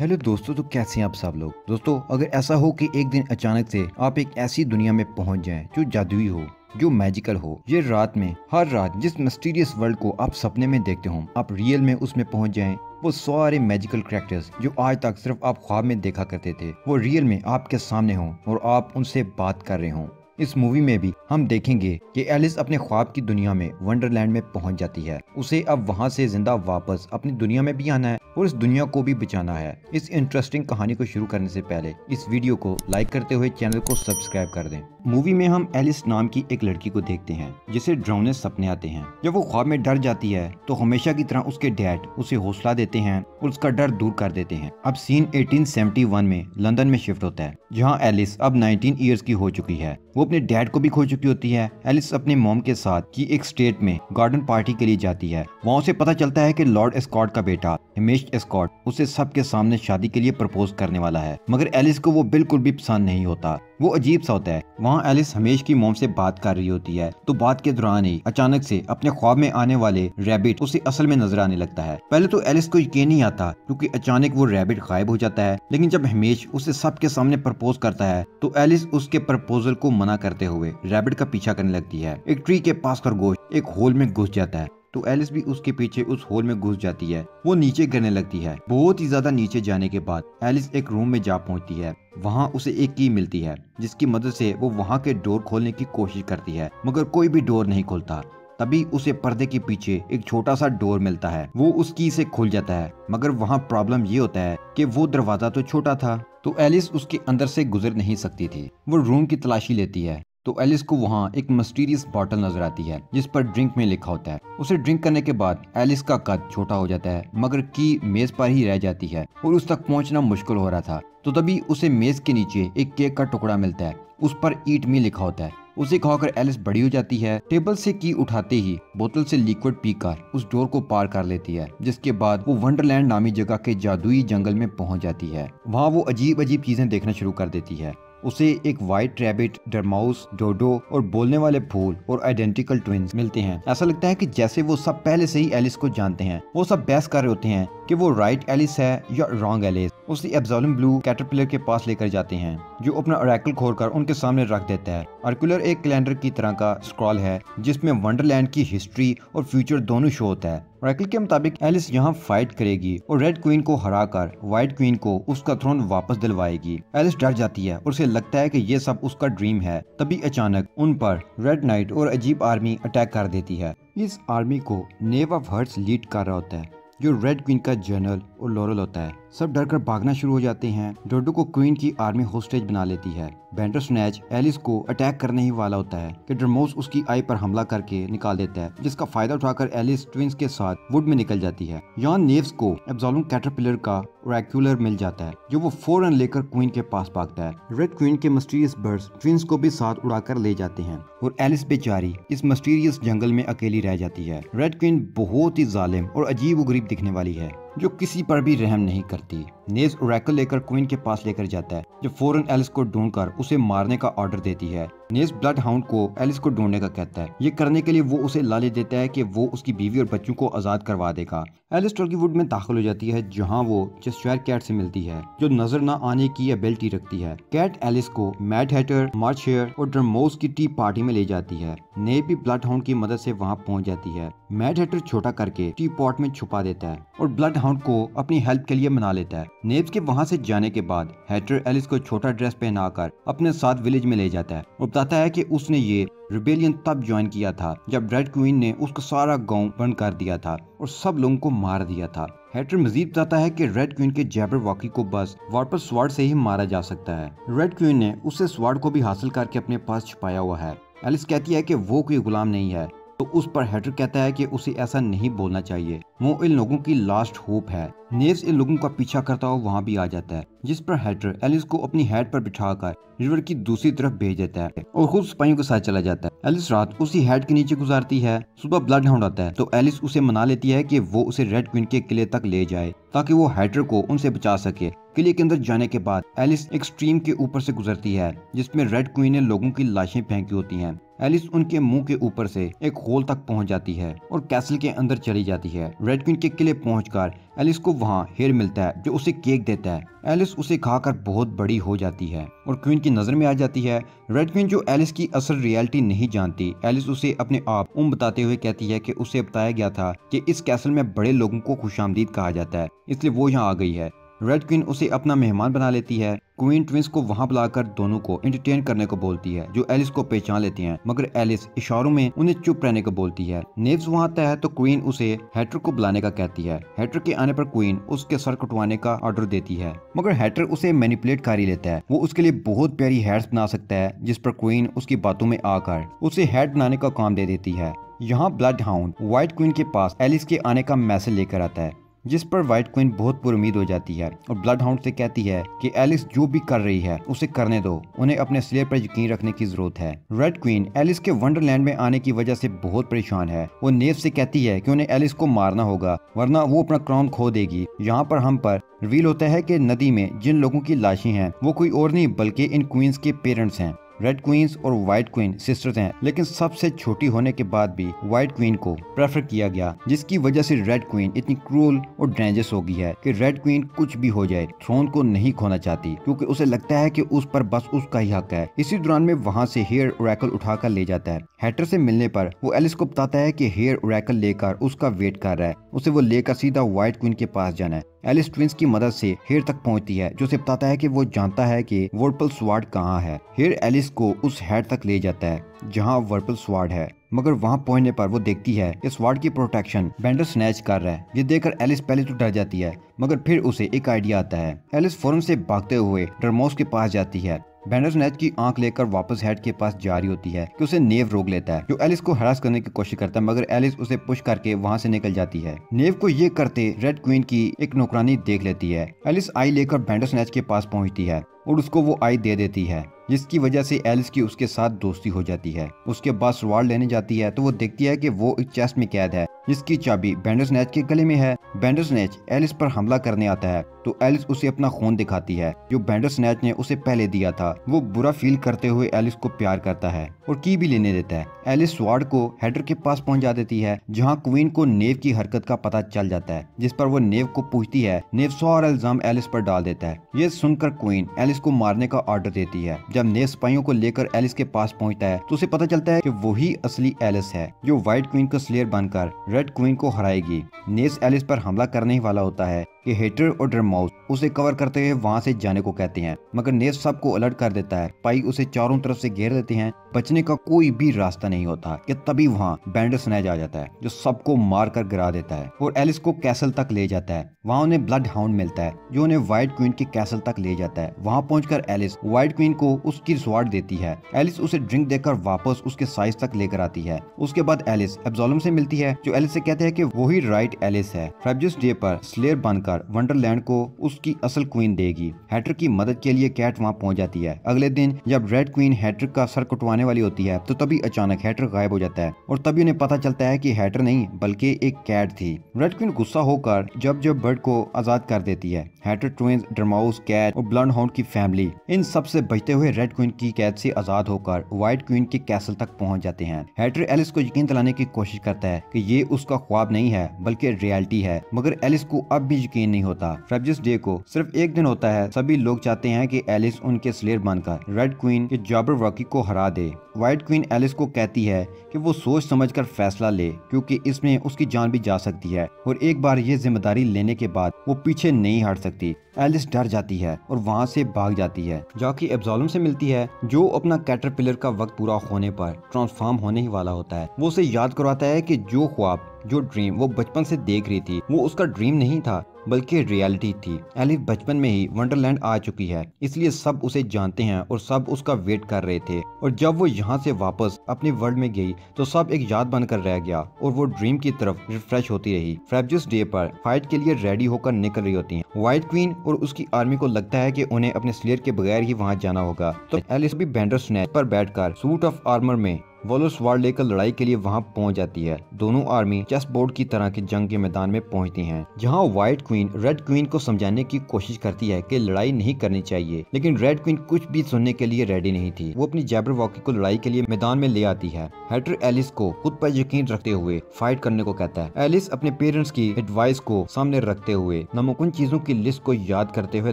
Hello दोस्तों तो कैसे हैं आप सब लोग? दोस्तों, अगर ऐसा हो कि एक दिन अचानक से आप एक ऐसी दुनिया में पहुँच जाएँ जो जादुई हो, जो मैजिकल हो, ये रात में, हर रात जिस मिस्टीरियस वर्ल्ड को आप सपने में देखते हो, आप रियल में उसमें पहुँच जाएँ, वो सारे मैजिकल करेक्टर्स जो आज तक सिर्फ़ आप ख्वाब में देखा करते थे, वो रियल में आपके सामने हों और आप उनसे बात कर रहे हों। इस मूवी में भी हम देखेंगे कि एलिस अपने ख्वाब की दुनिया में वंडरलैंड में पहुँच जाती है। उसे अब वहाँ से ज़िंदा वापस अपनी दुनिया में भी आना है और इस दुनिया को भी बचाना है। इस इंटरेस्टिंग कहानी को शुरू करने से पहले इस वीडियो को लाइक करते हुए चैनल को सब्सक्राइब कर दें। मूवी में हम एलिस नाम की एक लड़की को देखते हैं, जिसे ड्रोने सपने आते हैं। जब वो ख्वाब में डर जाती है तो हमेशा की तरह उसके डैड उसे हौसला देते हैं और उसका डर दूर कर देते हैं। अब सीन 1871 में लंदन में शिफ्ट होता है, जहाँ एलिस अब 19 ईयर्स की हो चुकी है। वो अपने डैड को भी खो चुकी होती है। एलिस अपने मोम के साथ की एक स्टेट में गार्डन पार्टी के लिए जाती है। वहाँ उसे पता चलता है कि लॉर्ड एस्कॉट का बेटा, हिमेश एस्कॉट उसे सबके सामने शादी के लिए प्रपोज करने वाला है। मगर एलिस को वो बिल्कुल भी पसंद नहीं होता। वो अजीब सा होता है। वहाँ एलिस हमेश की मोम से बात कर रही होती है। तो बात के दौरान ही अचानक से अपने ख्वाब में आने वाले रैबिट उसे असल में नज़र आने लगता है। पहले तो एलिस को यकीन नहीं आता, क्योंकि अचानक वो रैबिट गायब हो जाता है। लेकिन जब हमेश उसे सबके सामने प्रपोज करता है तो एलिस उसके प्रपोजल को मना करते हुए रैबिट का पीछा करने लगती है। एक ट्री के पास खरगोश एक होल में घुस जाता है। तो एलिस भी उसके पीछे उस होल में घुस जाती है। वो नीचे गिरने लगती है। बहुत ही ज़्यादा नीचे जाने के बाद एलिस एक रूम में जा पहुँचती है। वहाँ उसे एक की मिलती है, जिसकी मदद से वो वहाँ के डोर खोलने की कोशिश करती है, मगर कोई भी डोर नहीं खोलता। तभी उसे पर्दे के पीछे एक छोटा सा डोर मिलता है। वो उस की से खुल जाता है, मगर वहाँ प्रॉब्लम ये होता है कि वो दरवाज़ा तो छोटा था तो एलिस उसके अंदर से गुजर नहीं सकती थी। वो रूम की तलाशी लेती है। तो एलिस को वहाँ एक मिस्टीरियस बॉटल नज़र आती है, जिस पर ड्रिंक में लिखा होता है। उसे ड्रिंक करने के बाद एलिस का कद छोटा हो जाता है, मगर की मेज पर ही रह जाती है और उस तक पहुँचना मुश्किल हो रहा था। तो तभी उसे मेज के नीचे एक केक का टुकड़ा मिलता है, उस पर ईट मी लिखा होता है। उसे खाकर एलिस बड़ी हो जाती है। टेबल से की उठाते ही बोतल से लिक्विड पीकर उस डोर को पार कर लेती है, जिसके बाद वो वंडरलैंड नामी जगह के जादुई जंगल में पहुँच जाती है। वहाँ वो अजीब अजीब चीज़ें देखना शुरू कर देती है। उसे एक व्हाइट रैबिट डरमाउस डोडो और बोलने वाले फूल और आइडेंटिकल ट्विंस मिलते हैं। ऐसा लगता है कि जैसे वो सब पहले से ही एलिस को जानते हैं, वो सब बहस कर रहे होते हैं। कि वो राइट एलिस है या रॉन्ग एलिस उसे एब्जॉलम ब्लू कैटरपिलर के पास लेकर जाते हैं, जो अपना ऑरेकल खोलकर उनके सामने रख देता है। अर्कुलर एक कैलेंडर की तरह का स्क्रॉल है, जिसमें वंडरलैंड की हिस्ट्री और फ्यूचर दोनों शो होता है। ऑरेकल के मुताबिक एलिस यहाँ फाइट करेगी और रेड क्वीन को हराकर व्हाइट क्वीन को उसका थ्रोन वापस दिलवाएगी। एलिस डर जाती है और उसे लगता है कि ये सब उसका ड्रीम है। तभी अचानक उन पर रेड नाइट और अजीब आर्मी अटैक कर देती है। इस आर्मी को नेव ऑफ़ हर्ट्स लीड कर रहा होता है। जो रेड क्वीन का जनरल और लोरल होता है। सब डर कर भागना शुरू हो जाते हैं। डोडो को क्वीन की आर्मी होस्टेज बना लेती है। बेंटर स्नैच एलिस को अटैक करने ही वाला होता है कि ड्रमोस उसकी आई पर हमला करके निकाल देता है, जिसका फ़ायदा उठाकर एलिस ट्विंस के साथ वुड में निकल जाती है। यहाँ नेव्स को एब्जॉलम कैटरपिलर का रेक्यूलर मिल जाता है, जो वो फ़ौरन लेकर क्वीन के पास भागता है। रेड क्वीन के मिस्टीरियस बर्ड्स ट्विंस को भी साथ उड़ाकर ले जाते हैं और एलिस बेचारी इस मस्टीरियस जंगल में अकेली रह जाती है। रेड क्वीन बहुत ही जालिम और अजीब गरीब दिखने वाली है। जो किसी पर भी रहम नहीं करती। नेज ओरेकल लेकर क्वीन के पास लेकर जाता है, जो फ़ौरन एलिस को ढूंढकर उसे मारने का ऑर्डर देती है। नेज ब्लड हाउंड को एलिस को ढूँढने का कहता है। ये करने के लिए वो उसे लाले देता है कि वो उसकी बीवी और बच्चों को आज़ाद करवा देगा। एलिस टर्की वुड में दाखिल हो जाती है, जहाँ वो चेस्टवेयर कैट से मिलती है, जो नज़र न आने की एबिलिटी रखती है। कैट एलिस को मैट हैटर मार्चेयर और ड्रमोस की टी पार्टी में ले जाती है। ने भी ब्लड हाउंड की मदद से वहाँ पहुँच जाती है। मैट हैटर छोटा करके टी पॉट में छुपा देता है और ब्लड हाउंड को अपनी हेल्प के लिए मना लेता है। नेब्स के वहाँ से जाने के बाद, हैटर एलिस को छोटा ड्रेस पहनाकर अपने साथ विलेज में ले जाता है। और बताता है कि उसने ये रिबेलियन तब ज्वाइन किया था, जब रेड क्वीन ने उसका सारा गाँव बंद कर दिया था और सब लोगों को मार दिया था। हैटर मजीद बताता है कि रेड क्वीन के जैबर वॉकी को बस वापस स्वाड से ही मारा जा सकता है। रेड क्वीन ने उसे स्वाड को भी हासिल करके अपने पास छुपाया हुआ है। एलिस कहती है कि वो कोई गुलाम नहीं है। तो उस पर हैटर कहता है कि उसे ऐसा नहीं बोलना चाहिए। वो इन लोगों की लास्ट होप है। नेव्स इन लोगों का पीछा करता हुआ वहाँ भी आ जाता है, जिस पर हैटर एलिस को अपनी हेड पर बिठाकर रिवर की दूसरी तरफ़ भेज देता है और खुद सिपाहियों के साथ चला जाता है। एलिस रात उसी हेड के नीचे गुजारती है, सुबह ब्लड हाउंड आता है तो एलिस उसे मना लेती है कि वो उसे रेड क्वीन के किले तक ले जाए, ताकि वो हैटर को उनसे बचा सके। किले के अंदर जाने के बाद एलिस एक स्ट्रीम के ऊपर से गुजरती है, जिसमें रेड क्वीन ने लोगों की लाशें फेंकी होती हैं। एलिस उनके मुँह के ऊपर से एक होल तक पहुँच जाती है और कैसल के अंदर चली जाती है। रेड क्वीन के किले पहुंचकर एलिस को वहाँ हेयर मिलता है, जो उसे केक देता है। एलिस उसे खाकर बहुत बड़ी हो जाती है और क्वीन की नज़र में आ जाती है। रेड क्वीन जो एलिस की असल रियलिटी नहीं जानती, एलिस उसे अपने आप उम बताते हुए कहती है कि उसे बताया गया था कि इस कैसल में बड़े लोगों को खुशामदीद कहा जाता है, इसलिए वो यहाँ आ गई है। रेड क्वीन उसे अपना मेहमान बना लेती है। क्वीन ट्विंस को वहाँ बुलाकर दोनों को एंटरटेन करने को बोलती है, जो एलिस को पहचान लेती हैं, मगर एलिस इशारों में उन्हें चुप रहने को बोलती है। नेव्स वहाँ आता है तो क्वीन उसे हैटर को बुलाने का कहती है। हैटर के आने पर क्वीन उसके सर कटवाने का ऑर्डर देती है, मगर हैटर उसे मैनिपुलेट कर ही लेता है। वो उसके लिए बहुत प्यारी हेड्स बना सकता है, जिस पर क्वीन उसकी बातों में आकर उसे हेड बनाने का काम दे देती है। यहाँ ब्लड हाउंड व्हाइट क्वीन के पास एलिस के आने का मैसेज लेकर आता है। जिस पर व्हाइट क्वीन बहुत पुरुद हो जाती है और ब्लड हाउंड से कहती है कि एलिस जो भी कर रही है, उसे करने दो। उन्हें अपने स्लेयर पर यकीन रखने की ज़रूरत है। रेड क्वीन एलिस के वंडरलैंड में आने की वजह से बहुत परेशान है। वो नेव से कहती है कि उन्हें एलिस को मारना होगा, वरना वो अपना क्राउन खो देगी। यहाँ पर हम पर रिवील होता है कि नदी में जिन लोगों की लाशें हैं, वो कोई और नहीं, बल्कि इन क्वींस के पेरेंट्स हैं। रेड क्वींस और व्हाइट क्वीन सिस्टर्स हैं, लेकिन सबसे छोटी होने के बाद भी व्हाइट क्वीन को प्रेफर किया गया, जिसकी वजह से रेड क्वीन इतनी क्रूल और ड्रेंजस हो गई है कि रेड क्वीन कुछ भी हो जाए थ्रोन को नहीं खोना चाहती, क्योंकि उसे लगता है कि उस पर बस उसका ही हक है। इसी दौरान में वहाँ से हेयर उड़ैकल उठाकर ले जाता है। हैटर से मिलने पर वो एलिस को बताता है कि हेयर उड़ैकल लेकर उसका वेट कर रहा है। उसे वो लेकर सीधा व्हाइट क्वीन के पास जाना है। एलिस ट्विंस की मदद से हेयर तक पहुँचती है, जो उसे बताता है कि वो जानता है कि वर्पल स्वाड कहाँ है। हेयर एलिस को उस हेड तक ले जाता है, जहाँ वर्पल स्वाड है। मगर वहाँ पहुँचने पर वो देखती है कि स्वाड की प्रोटेक्शन बेंडर स्नैच कर रहा है। ये देखकर एलिस पहले तो डर जाती है, मगर फिर उसे एक आइडिया आता है। एलिस फ़ौरन से भागते हुए डरमोस के पास जाती है। बैंडर नेच की आँख लेकर वापस हेड के पास जा रही होती है कि उसे नेव रोक लेता है, जो एलिस को हरास करने की कोशिश करता है, मगर एलिस उसे पुश करके वहाँ से निकल जाती है। नेव को ये करते रेड क्वीन की एक नौकरानी देख लेती है। एलिस आई लेकर बैंडर स्नैच के पास पहुँचती है और उसको वो आई दे देती है, जिसकी वजह से एलिस की उसके साथ दोस्ती हो जाती है। उसके बाद सवाल लेने जाती है तो वो देखती है कि वो एक चेस्ट में कैद है। जिसकी चाबी बैंडरस्नैच के गले में है। बैंडरस्नैच एलिस पर हमला करने आता है तो एलिस उसे अपना खून दिखाती है, जो बैंडरस्नैच ने उसे पहले दिया था। वो बुरा फील करते हुए एलिस को प्यार करता है और की भी लेने देता है। एलिस स्वाड को हेडर के पास पहुँचा देती है, जहाँ क्वीन को नेव की हरकत का पता चल जाता है, जिस पर वो नेव को पूछती है। नेव सारा इल्ज़ाम एलिस पर डाल देता है। ये सुनकर क्वीन एलिस को मारने का ऑर्डर देती है। जब नेव सिपाहियों को लेकर एलिस के पास पहुँचता है तो उसे पता चलता है कि वही असली एलिस है, जो व्हाइट क्वीन का स्लेयर बनकर रेड क्वीन को हराएगी। नेस एलिस पर हमला करने वाला होता है। कि हेटर और ड्रमाउस उसे कवर करते हुए वहाँ से जाने को कहते हैं, मगर नेस सबको अलर्ट कर देता है, पाई उसे चारों तरफ़ से घेर देते हैं, बचने का कोई भी रास्ता नहीं होता कि तभी वहाँ बैंडर स्नैच आ जाता है, जो सबको मार कर गिरा देता है और एलिस को कैसल तक ले जाता है। वहाँ उन्हें ब्लड हाउंड मिलता है, जो उन्हें व्हाइट क्वीन के कैसल तक ले जाता है। वहाँ पहुंचकर एलिस व्हाइट क्वीन को उसकी स्वाड देती है। एलिस उसे ड्रिंक देकर वापस उसके साइज़ तक लेकर आती है। उसके बाद एलिस एब्जोलम से मिलती है, जो एलिस से कहते हैं कि वही राइट एलिस है। डे पर स्लेयर बनकर वंडरलैंड को उसकी असल क्वीन देगी। हैटर की मदद के लिए कैट वहाँ पहुँच जाती है। अगले दिन जब रेड क्वीन हैट्रिक का सर कटवाने वाली होती है तो तभी अचानक हैटर गायब हो जाता है और तभी उन्हें पता चलता है की हैटर नहीं, बल्कि एक कैट थी। रेड क्वीन गुस्सा होकर जब जब बर्ड को आज़ाद कर देती है। हैटर ट्विंस ड्रमाउस कैट और ब्लड हाउंड की फैमिली इन सबसे बचते हुए रेड क्वीन की कैद से आज़ाद होकर व्हाइट क्वीन के कैसल तक पहुँच जाते हैं। हैटर एलिस को यकीन दिलाने की कोशिश करता है कि ये उसका ख्वाब नहीं है, बल्कि रियलिटी है। मगर एलिस को अब भी यकीन नहीं होता। फ्रेबजिस डे को सिर्फ़ एक दिन होता है। सभी लोग चाहते हैं कि एलिस उनके स्लेयर बनकर रेड क्वीन के जॉबर वॉकी को हरा दे। व्हाइट क्वीन एलिस को कहती है कि वो सोच समझकर फैसला ले, क्योंकि इसमें उसकी जान भी जा सकती है। और एक बार ये ज़िम्मेदारी लेने के बाद वो पीछे नहीं हट सकती। एलिस डर जाती है और वहाँ से भाग जाती है जाकी एब्जॉलम से मिलती है, जो अपना कैटरपिलर का वक्त पूरा होने पर ट्रांसफॉर्म होने ही वाला होता है। वो उसे याद करवाता है कि जो ख्वाब, जो ड्रीम वो बचपन से देख रही थी, वो उसका ड्रीम नहीं था। बल्कि रियलिटी थी। एलिस बचपन में ही वंडरलैंड आ चुकी है। इसलिए सब उसे जानते हैं और सब उसका वेट कर रहे थे। और जब वो यहाँ से वापस अपने वर्ल्ड में गई तो सब एक याद बनकर रह गया और वो ड्रीम की तरफ़ रिफ्रेश होती रही। फ्रेबजिस डे पर फाइट के लिए रेडी होकर निकल रही होती है। व्हाइट क्वीन और उसकी आर्मी को लगता है की उन्हें अपने स्लेयर के बगैर ही वहाँ जाना होगा। तो एलिस भी बैंडर स्नैच पर बैठकर सूट ऑफ़ आर्मर में वोलोस वार्ड लेकर लड़ाई के लिए वहाँ पहुँच जाती है। दोनों आर्मी चेस बोर्ड की तरह के जंग के मैदान में पहुँचती है, जहाँ व्हाइट क्वीन रेड क्वीन को समझाने की कोशिश करती है की लड़ाई नहीं करनी चाहिए, लेकिन रेड क्वीन कुछ भी सुनने के लिए रेडी नहीं थी। वो अपनी जैबर वॉकी को लड़ाई के लिए मैदान में ले आती है। हेटर एलिस को खुद पर यकीन रखते हुए फाइट करने को कहता है। एलिस अपने पेरेंट्स की एडवाइस को सामने रखते हुए नामुमकिन चीज़ों की लिस्ट को याद करते हुए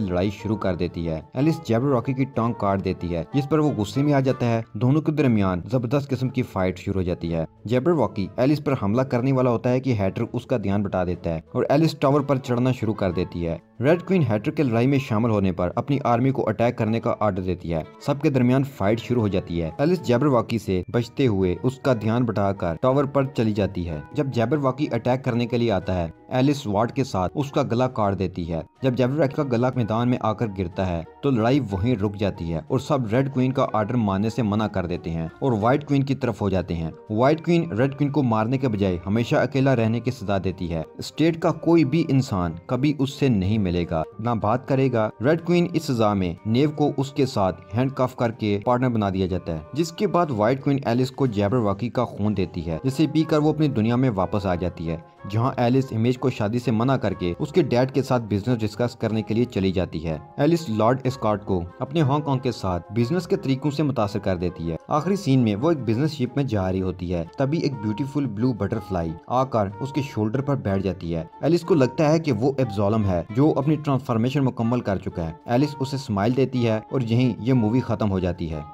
लड़ाई शुरू कर देती है। एलिस जैबर रॉकी की टांग काट देती है, जिस पर वो गुस्से में आ जाता है। दोनों के दरमियान ज़बरदस्त किस्म की फाइट शुरू हो जाती है। जेबर वॉकी एलिस पर हमला करने वाला होता है कि हैटर उसका ध्यान बटा देता है और एलिस टावर पर चढ़ना शुरू कर देती है। रेड क्वीन हैटर के लड़ाई में शामिल होने पर अपनी आर्मी को अटैक करने का ऑर्डर देती है। सबके दरमियान फाइट शुरू हो जाती है। एलिस जैबरवाकी से बचते हुए उसका ध्यान बढ़ाकर टावर पर चली जाती है। जब जैबरवाकी अटैक करने के लिए आता है एलिस वार्ड के साथ उसका गला काट देती है। जब जैबरवाकी का गला मैदान में आकर गिरता है तो लड़ाई वहीं रुक जाती है और सब रेड क्वीन का ऑर्डर मानने से मना कर देते हैं और व्हाइट क्वीन की तरफ़ हो जाते हैं। व्हाइट क्वीन रेड क्वीन को मारने के बजाय हमेशा अकेला रहने की सजा देती है। स्टेट का कोई भी इंसान कभी उससे नहीं मिलेगा, ना बात करेगा। रेड क्वीन इस सजा में नेव को उसके साथ हैंड कफ करके पार्टनर बना दिया जाता है, जिसके बाद व्हाइट क्वीन एलिस को जैबर वाकी का खून देती है, जिसे पीकर वो अपनी दुनिया में वापस आ जाती है। जहाँ एलिस इमेज को शादी से मना करके उसके डैड के साथ बिज़नेस डिस्कस करने के लिए चली जाती है। एलिस लॉर्ड स्कॉट को अपने हांगकांग के साथ बिज़नेस के तरीकों से मुतासर कर देती है। आखिरी सीन में वो एक बिज़नेस शिप में जा रही होती है। तभी एक ब्यूटीफुल ब्लू बटरफ्लाई आकर उसके शोल्डर पर बैठ जाती है। एलिस को लगता है कि वो एब्जॉलम है, जो अपनी ट्रांसफॉर्मेशन मुकम्मल कर चुका है। एलिस उसे स्माइल देती है और यहीं ये मूवी खत्म हो जाती है।